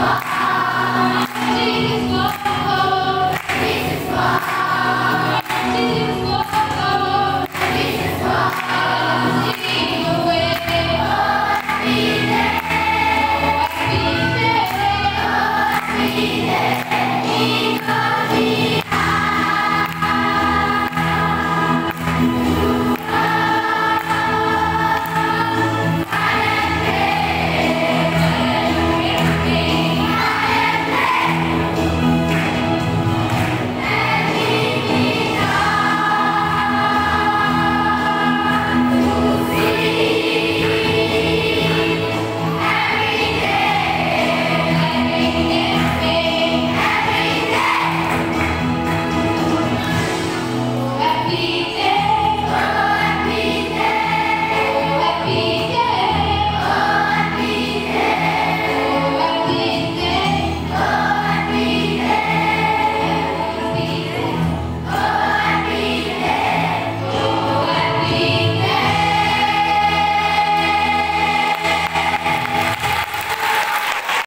Look